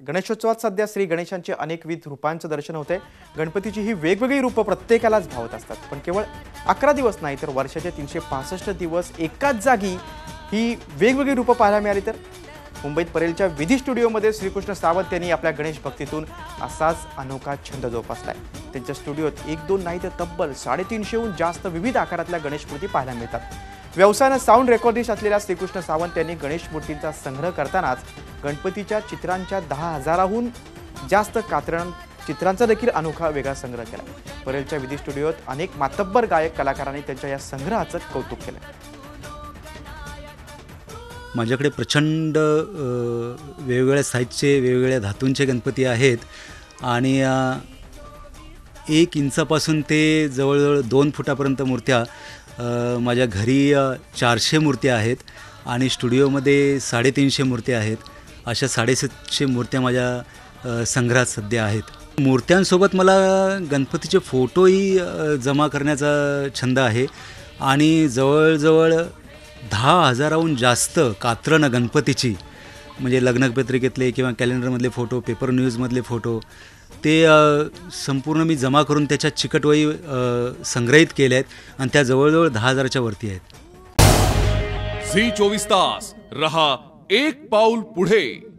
गणेशोत्सवात सध्या श्री गणेशांचे अनेकविध रूपांचं दर्शन होते गणपतीची ही वेगवेगळी रूपं प्रत्येकालाच भावत असतात. पण केवळ अकरा दिवस नाही तर वर्षाचे तीनशे पासष्ट दिवस एकाच जागी ही वेगवेगळी रूपं पाहायला मिळाली तर? मुंबईत परेलच्या विधी स्टुडिओमध्ये श्रीकृष्ण सावंत यांनी आपल्या गणेश भक्तीतून असाच अनोखा छंद जोपासलाय. त्यांच्या स्टुडिओत एक दोन नाही तर तब्बल साडेतीनशेहून जास्त विविध आकारातल्या गणेश मूर्ती पाहायला मिळतात. व्यवसायानं साऊंड रेकॉर्डिस्ट असलेल्या श्रीकृष्ण सावंत यांनी गणेश मूर्तींचा संग्रह करतानाच गणपतीच्या चित्रांच्या दहा हजाराहून जास्त कात्रण चित्रांचा देखील अनोखा वेगळा संग्रह केला. परेलच्या विधी स्टुडिओत अनेक मातब्बर गायक कलाकारांनी त्यांच्या या संग्रहाचं कौतुक केलं. माझ्याकडे प्रचंड वेगवेगळ्या साईजचे वेगवेगळ्या धातूंचे गणपती आहेत आणि एक इंचापासून ते जवळजवळ दोन फुटापर्यंत मूर्त्या माझ्या घरी चारशे मूर्त्या आहेत आणि स्टुडिओमध्ये साडेतीनशे मूर्त्या आहेत. अशा साडेसातशे मूर्त्या माझ्या संग्रहात सध्या आहेत. मूर्त्यांसोबत मला गणपतीचे फोटोही जमा करण्याचा छंद आहे आणि जवळजवळ दहा हजाराहून जास्त कात्रणं गणपतीची म्हणजे लग्नपत्रिकेतले किंवा कॅलेंडरमधले फोटो पेपर न्यूजमधले फोटो ते संपूर्ण मी जमा करून त्याच्या चिकटवाई संग्रहित केले आहेत आणि त्या जवळजवळ दहा हजाराच्या वरती आहेत. झी चोवीस तास रहा एक पाऊल पुढे.